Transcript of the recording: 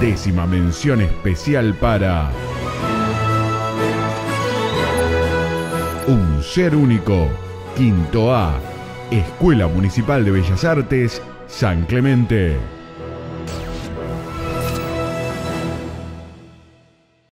Décima mención especial para Un ser único, quinto A, Escuela Municipal de Bellas Artes, San Clemente.